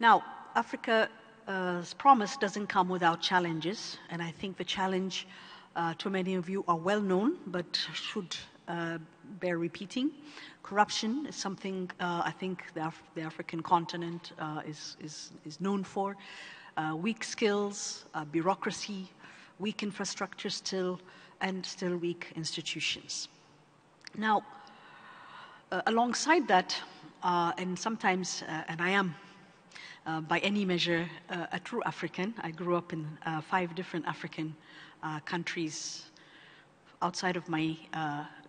Now, Africa's promise doesn't come without challenges, and I think the challenge uh, to many of you are well known, but should uh, bear repeating. Corruption is something uh, I think the, Af the African continent uh, is, is, is, known for. Uh, weak skills, uh, bureaucracy, weak infrastructure still, and still weak institutions. Now, alongside that, and sometimes, and I am uh, by any measure, uh, a true African. I grew up in uh, five different African countries outside of my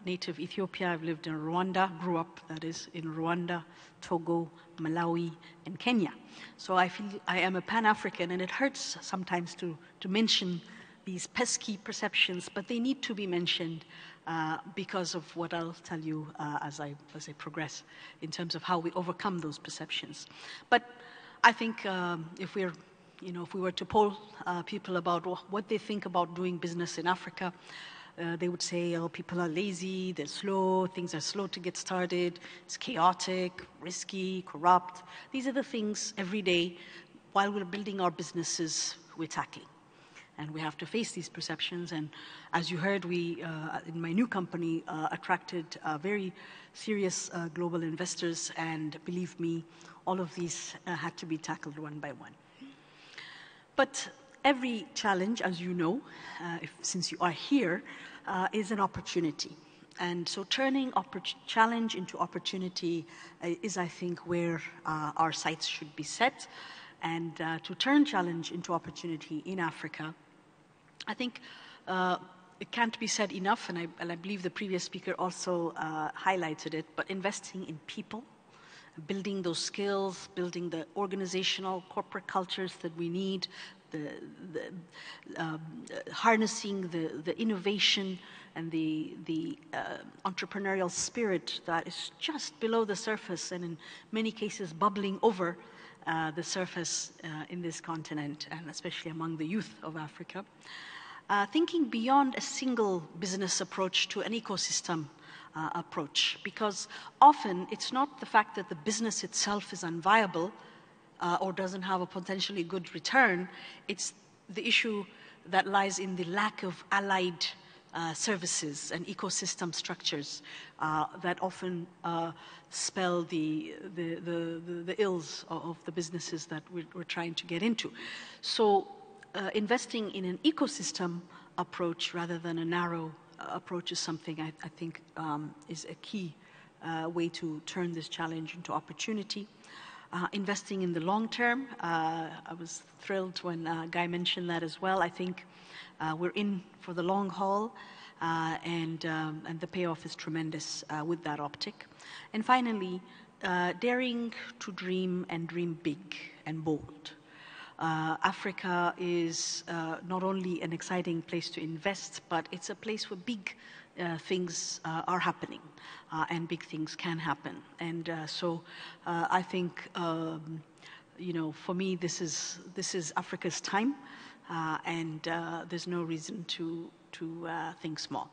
native Ethiopia. I've lived in Rwanda, grew up, that is, in Rwanda, Togo, Malawi, and Kenya. So I feel I am a Pan-African, and it hurts sometimes to, to mention these pesky perceptions, but they need to be mentioned uh, because of what I'll tell you uh, as, I, as I progress in terms of how we overcome those perceptions. But I think um, if we're, you know, if we were to poll uh, people about what they think about doing business in Africa, uh, they would say, oh, people are lazy, they're slow, things are slow to get started, it's chaotic, risky, corrupt. These are the things every day while we're building our businesses we're tackling. And we have to face these perceptions. And as you heard, we, uh, in my new company, uh, attracted uh, very serious uh, global investors. And believe me, all of these uh, had to be tackled one by one. But every challenge, as you know, uh, if, since you are here, is an opportunity. And so turning challenge into opportunity is, I think, where our sights should be set. And uh, to turn challenge into opportunity in Africa, I think it can't be said enough, and I, and I believe the previous speaker also highlighted it, but investing in people, building those skills, building the organizational corporate cultures that we need, the, the um, harnessing the, the innovation and the, the uh, entrepreneurial spirit that is just below the surface and in many cases bubbling over uh, the surface uh, in this continent and especially among the youth of Africa. Uh, thinking beyond a single business approach to an ecosystem uh, approach because often it's not the fact that the business itself is unviable uh, or doesn't have a potentially good return, it's the issue that lies in the lack of allied uh, services and ecosystem structures uh, that often uh, spell the, the, the, the, ills of the businesses that we're, we're trying to get into. So uh, investing in an ecosystem approach rather than a narrow approach is something I, I think um, is a key uh, way to turn this challenge into opportunity. Uh, investing in the long term, uh, I was thrilled when uh, Guy mentioned that as well. I think uh, we're in for the long haul, uh, and, um, and the payoff is tremendous with that optic. And finally, daring to dream and dream big and bold. Uh, Africa is uh, not only an exciting place to invest, but it's a place where big uh, things uh, are happening uh, and big things can happen. And uh, so I think, um, you know, for me, this is, this is Africa's time, and there's no reason to, to think small.